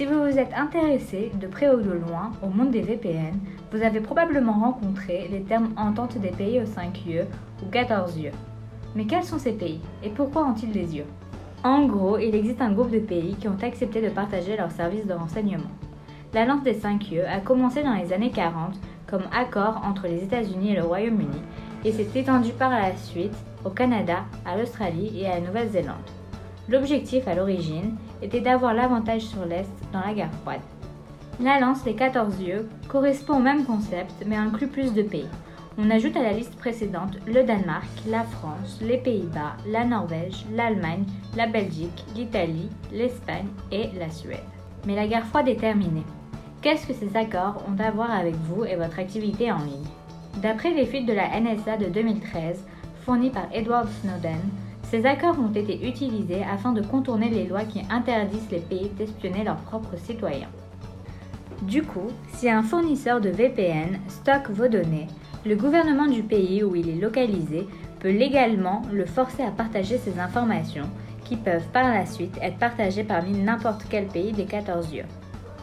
Si vous vous êtes intéressé de près ou de loin au monde des VPN, vous avez probablement rencontré les termes entente des pays aux 5 yeux ou 14 yeux. Mais quels sont ces pays et pourquoi ont-ils des yeux? En gros, il existe un groupe de pays qui ont accepté de partager leurs services de renseignement. L'Alliance des 5 yeux a commencé dans les années 40 comme accord entre les États-Unis et le Royaume-Uni et s'est étendu par la suite au Canada, à l'Australie et à la Nouvelle-Zélande. L'objectif à l'origine était d'avoir l'avantage sur l'Est dans la guerre froide. L'Alliance des 14 yeux correspond au même concept mais inclut plus de pays. On ajoute à la liste précédente le Danemark, la France, les Pays-Bas, la Norvège, l'Allemagne, la Belgique, l'Italie, l'Espagne et la Suède. Mais la guerre froide est terminée. Qu'est-ce que ces accords ont à voir avec vous et votre activité en ligne? D'après les fuites de la NSA de 2013, fournies par Edward Snowden, ces accords ont été utilisés afin de contourner les lois qui interdisent les pays d'espionner leurs propres citoyens. Du coup, si un fournisseur de VPN stocke vos données, le gouvernement du pays où il est localisé peut légalement le forcer à partager ces informations qui peuvent par la suite être partagées parmi n'importe quel pays des 14 yeux.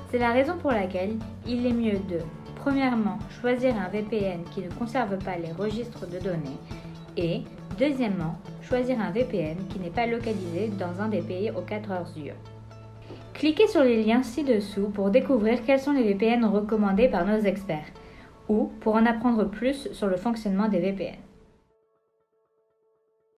C'est la raison pour laquelle il est mieux de, premièrement, choisir un VPN qui ne conserve pas les registres de données et, deuxièmement, choisir un VPN qui n'est pas localisé dans un des pays aux 14 yeux. Cliquez sur les liens ci-dessous pour découvrir quels sont les VPN recommandés par nos experts ou pour en apprendre plus sur le fonctionnement des VPN.